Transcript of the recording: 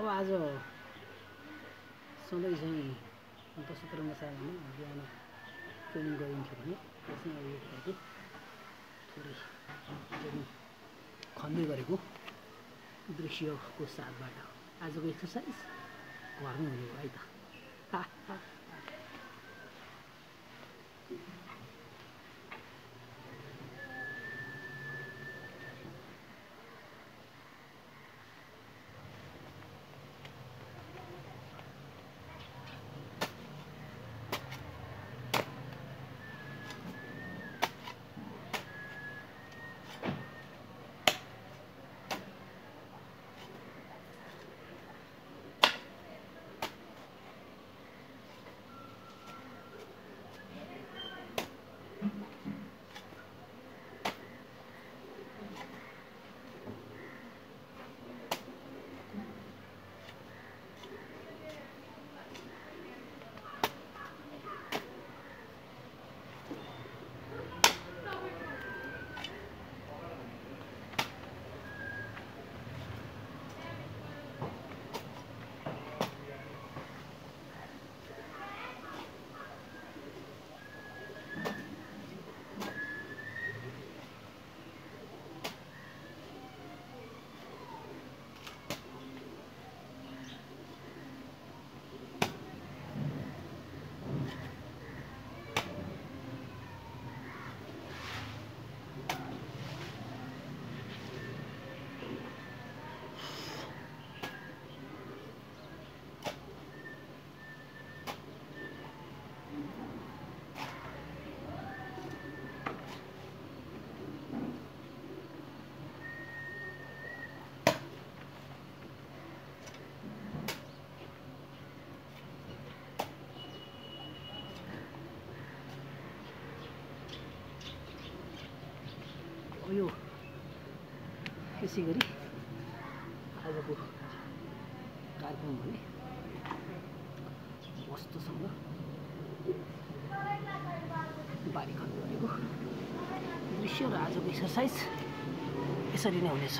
अब आज सधैँ चाहिँ दस भने बिहान ट्रेनिङ गरिन्थ्यो भने त्यसमा अब यो खालको थोरै खन्दै गरेको दृश्यको साथबाट। आजको एक्सर्साइज घरमै हुने हो है त। यो यसै गरी आजको कार्यक्रम भने वस्तुसँग बारी खन्नु भनेको दृश्य र आजको एक्सर्साइज यसरी नै हुनेछ